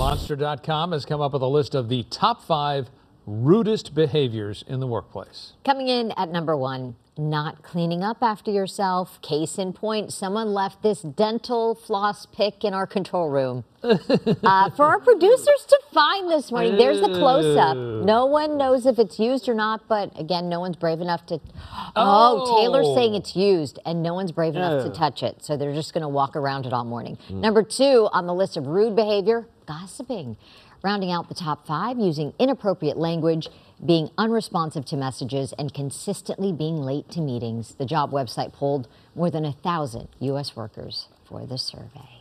Monster.com has come up with a list of the top five rudest behaviors in the workplace. Coming in at number one, not cleaning up after yourself. Case in point, someone left this dental floss pick in our control room. uh, for our producers to find this morning, there's the close up. No one knows if it's used or not, but again, no one's brave enough to. Oh, Oh. Taylor's saying it's used, and no one's brave enough to touch it. So they're just going to walk around it all morning. Number two on the list of rude behavior, gossiping. Rounding out the top five, using inappropriate language, being unresponsive to messages, and consistently being late to meetings. The job website polled more than a thousand U.S. workers for the survey.